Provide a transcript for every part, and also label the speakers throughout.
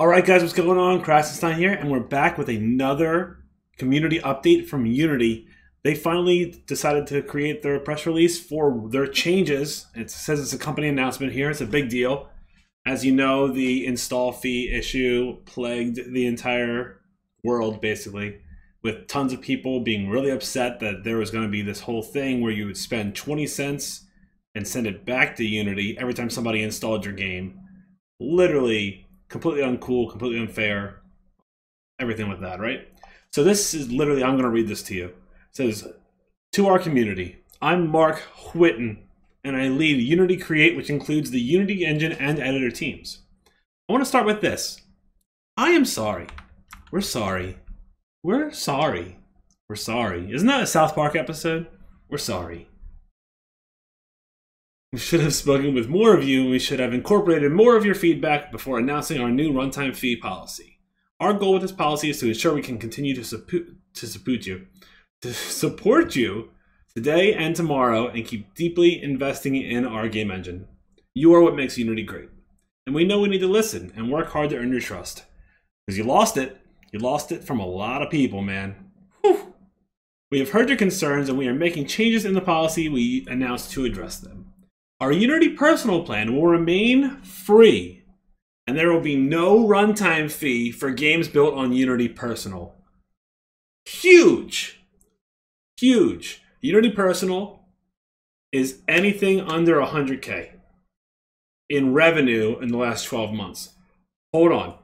Speaker 1: All right, guys, what's going on? Krassenstein here, and we're back with another community update from Unity. They finally decided to create their press release for their changes. It says it's a company announcement here. It's a big deal. As you know, the install fee issue plagued the entire world, basically, with tons of people being really upset that there was going to be this whole thing where you would spend 20 cents and send it back to Unity every time somebody installed your game. Literally completely uncool, completely unfair, everything with that, right? So this is literally, I'm going to read this to you. It says, to our community, I'm Mark Whitten, and I lead Unity Create, which includes the Unity engine and editor teams. I want to start with this. I am sorry. We're sorry. We're sorry. We're sorry. Isn't that a South Park episode? We're sorry. We should have spoken with more of you, we should have incorporated more of your feedback before announcing our new runtime fee policy. Our goal with this policy is to ensure we can continue to support, to support you, to support you today and tomorrow, and keep deeply investing in our game engine. You are what makes Unity great, and we know we need to listen and work hard to earn your trust. Because you lost it, you lost it from a lot of people, man. Whew. We have heard your concerns, and we are making changes in the policy we announced to address them. Our Unity personal plan will remain free, and there will be no runtime fee for games built on Unity Personal. Huge! Huge. Unity Personal is anything under 100K in revenue in the last 12 months. Hold on.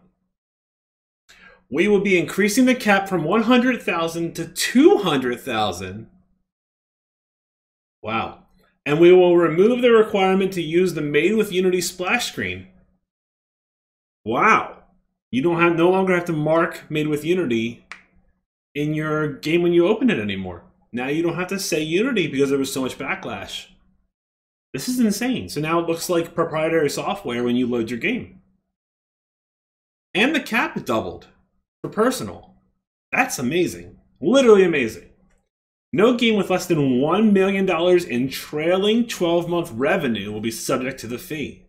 Speaker 1: We will be increasing the cap from 100,000 to 200,000. Wow and we will remove the requirement to use the Made with Unity splash screen. Wow. You don't have no longer have to mark Made with Unity in your game when you open it anymore. Now you don't have to say Unity because there was so much backlash. This is insane. So now it looks like proprietary software when you load your game. And the cap doubled for personal. That's amazing. Literally amazing. No game with less than $1 million in trailing 12 month revenue will be subject to the fee.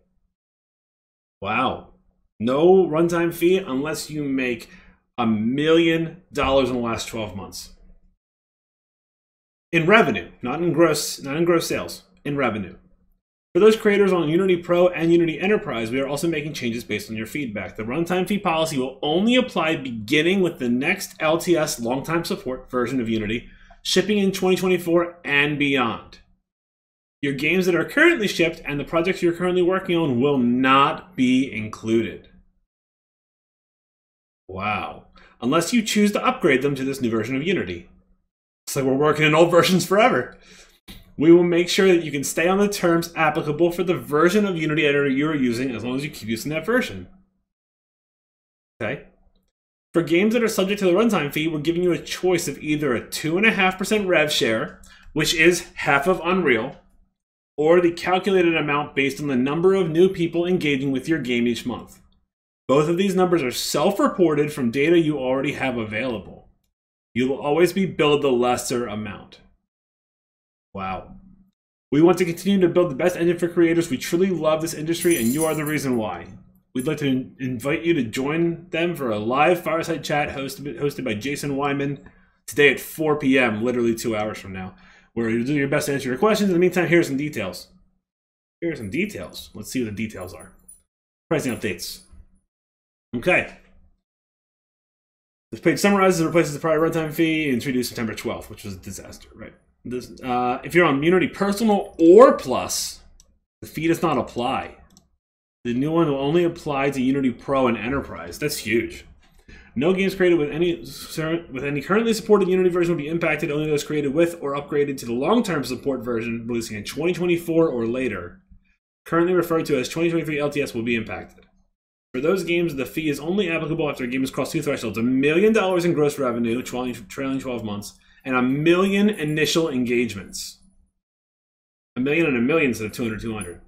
Speaker 1: Wow. No runtime fee unless you make a million dollars in the last 12 months. In revenue, not in gross, not in gross sales, in revenue. For those creators on Unity Pro and Unity Enterprise, we are also making changes based on your feedback. The runtime fee policy will only apply beginning with the next LTS long-time support version of Unity shipping in 2024 and beyond. Your games that are currently shipped and the projects you're currently working on will not be included. Wow. Unless you choose to upgrade them to this new version of Unity. It's like we're working in old versions forever. We will make sure that you can stay on the terms applicable for the version of Unity editor you are using as long as you keep using that version. Okay? For games that are subject to the runtime fee, we're giving you a choice of either a 2.5% rev share, which is half of Unreal, or the calculated amount based on the number of new people engaging with your game each month. Both of these numbers are self reported from data you already have available. You will always be billed the lesser amount. Wow. We want to continue to build the best engine for creators. We truly love this industry, and you are the reason why. We'd like to invite you to join them for a live fireside chat hosted, hosted by Jason Weimann today at 4 p.m., literally two hours from now, where you'll do your best to answer your questions. In the meantime, here are some details. Here are some details. Let's see what the details are. Pricing updates. Okay. This page summarizes and replaces the prior runtime fee introduced September 12th, which was a disaster, right? This, uh, if you're on Unity Personal or Plus, the fee does not apply. The new one will only apply to Unity Pro and Enterprise. That's huge. No games created with any with any currently supported Unity version will be impacted. Only those created with or upgraded to the long-term support version releasing in 2024 or later, currently referred to as 2023 LTS, will be impacted. For those games, the fee is only applicable after a game has crossed two thresholds: a million dollars in gross revenue, trailing 12 months, and a million initial engagements. A million and a million instead of 200, 200.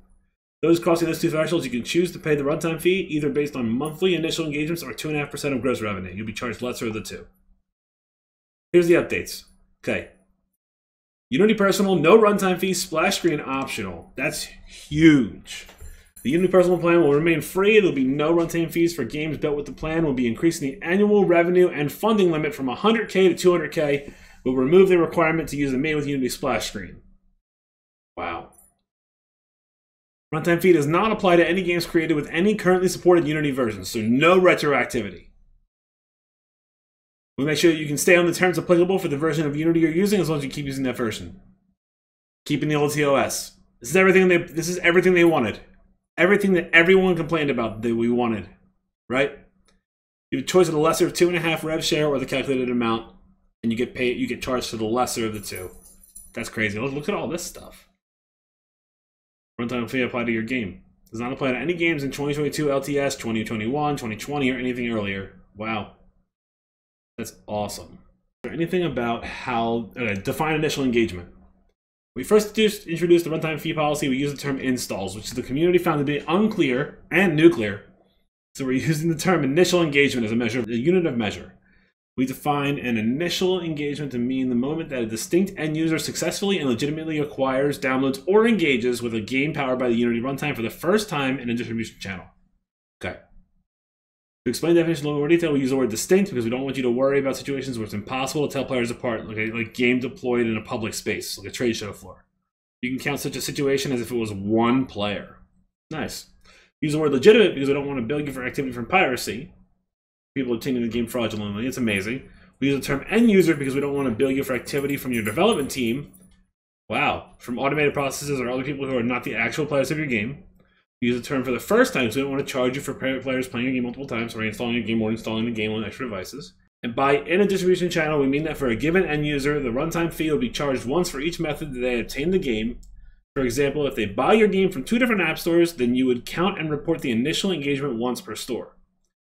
Speaker 1: Those crossing those two thresholds, you can choose to pay the runtime fee either based on monthly initial engagements or 2.5% of gross revenue. You'll be charged lesser of the two. Here's the updates. Okay. Unity Personal, no runtime fee, splash screen optional. That's huge. The Unity personal plan will remain free. There'll be no runtime fees for games built with the plan. We'll be increasing the annual revenue and funding limit from 100k to 200k. We'll remove the requirement to use the Made with Unity splash screen. Runtime fee does not apply to any games created with any currently supported Unity versions, so no retroactivity. We'll make sure that you can stay on the terms applicable for the version of Unity you're using as long as you keep using that version. Keeping the old TOS. This is everything they this is everything they wanted. Everything that everyone complained about that we wanted. Right? You have a choice of the lesser of two and a half rev share or the calculated amount, and you get paid you get charged for the lesser of the two. That's crazy. Look at all this stuff. Runtime fee apply to your game. Does not apply to any games in 2022 LTS, 2021, 2020, or anything earlier. Wow. That's awesome. Is there anything about how uh, define initial engagement? We first introduced the runtime fee policy. We use the term installs, which the community found to be unclear and nuclear. So we're using the term initial engagement as a measure, a unit of measure. We define an initial engagement to mean the moment that a distinct end user successfully and legitimately acquires, downloads, or engages with a game powered by the Unity runtime for the first time in a distribution channel. Okay. To explain the definition in a little more detail, we use the word distinct because we don't want you to worry about situations where it's impossible to tell players apart, like a like game deployed in a public space, like a trade show floor. You can count such a situation as if it was one player. Nice. Use the word legitimate because we don't want to bill you for activity from piracy. People obtaining the game fraudulently. It's amazing. We use the term end user because we don't want to bill you for activity from your development team. Wow. From automated processes or other people who are not the actual players of your game We use the term for the first time, so we don't want to charge you for players playing a game multiple times, or installing a game or installing the game on extra devices. And by in a distribution channel, we mean that for a given end user, the runtime fee will be charged once for each method that they obtain the game. For example, if they buy your game from two different app stores, then you would count and report the initial engagement once per store.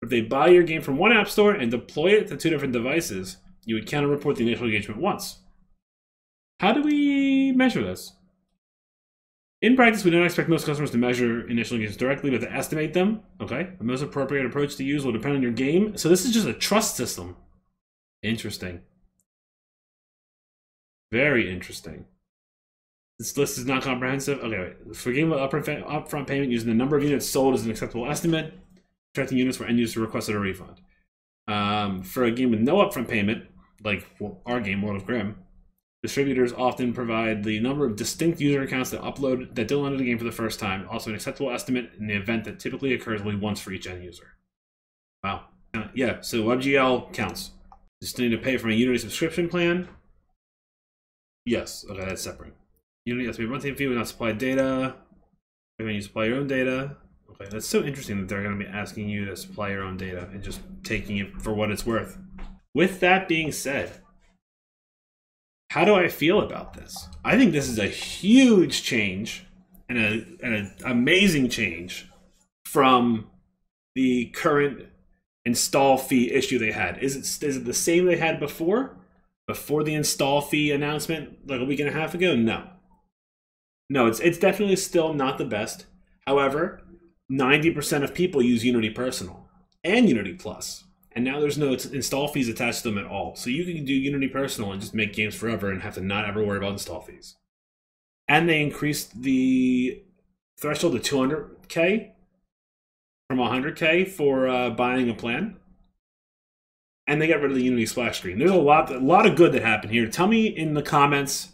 Speaker 1: If they buy your game from one app store and deploy it to two different devices, you would count and report the initial engagement once. How do we measure this? In practice, we don't expect most customers to measure initial engagements directly, but to estimate them. Okay. The most appropriate approach to use will depend on your game. So this is just a trust system. Interesting. Very interesting. This list is not comprehensive. Okay, wait. For game upfront, upfront payment, using the number of units sold as an acceptable estimate, tracking units where end user requested a refund. Um, for a game with no upfront payment, like our game, World of Grimm, Distributors often provide the number of distinct user accounts that upload that downloaded the game for the first time, also an acceptable estimate in the event that typically occurs only once for each end user. Wow. Uh, yeah, so WebGL counts. Just need to pay for a Unity subscription plan. Yes, okay, that's separate. Unity has to be a runtime fee will not supply data. When you supply your own data. Okay, that's so interesting that they're going to be asking you to supply your own data and just taking it for what it's worth. With that being said, how do I feel about this? I think this is a huge change and an and amazing change from the current install fee issue they had. Is it is it the same they had before? Before the install fee announcement, like a week and a half ago? No. No, it's it's definitely still not the best. However, 90% of people use Unity Personal and Unity Plus and now there's no install fees attached to them at all. So you can do Unity Personal and just make games forever and have to not ever worry about install fees. And they increased the threshold to 200k from 100k for uh, buying a plan. And they got rid of the Unity splash screen. There's a lot, a lot of good that happened here. Tell me in the comments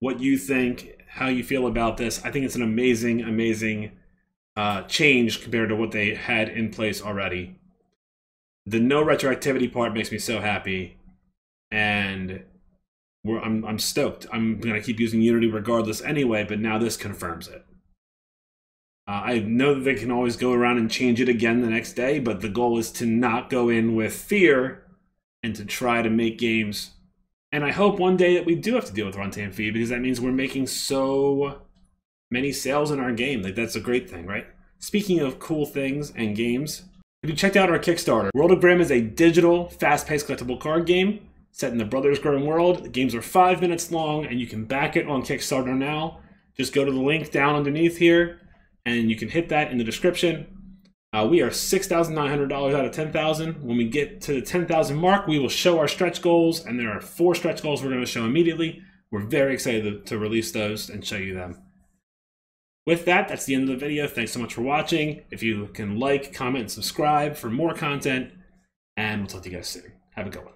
Speaker 1: what you think, how you feel about this. I think it's an amazing, amazing uh, change compared to what they had in place already the no retroactivity part makes me so happy, and I'm I'm stoked. I'm gonna keep using Unity regardless anyway, but now this confirms it. Uh, I know that they can always go around and change it again the next day, but the goal is to not go in with fear and to try to make games. And I hope one day that we do have to deal with runtime fee because that means we're making so many sales in our game. Like that's a great thing, right? Speaking of cool things and games, have you checked out our Kickstarter? World of Grimm is a digital, fast-paced collectible card game set in the Brothers Grimm world. The games are five minutes long, and you can back it on Kickstarter now. Just go to the link down underneath here, and you can hit that in the description. Uh, we are $6,900 out of $10,000. When we get to the $10,000 mark, we will show our stretch goals, and there are four stretch goals we're going to show immediately. We're very excited to, to release those and show you them. With that, that's the end of the video. Thanks so much for watching. If you can like, comment, and subscribe for more content, and we'll talk to you guys soon. Have a good one.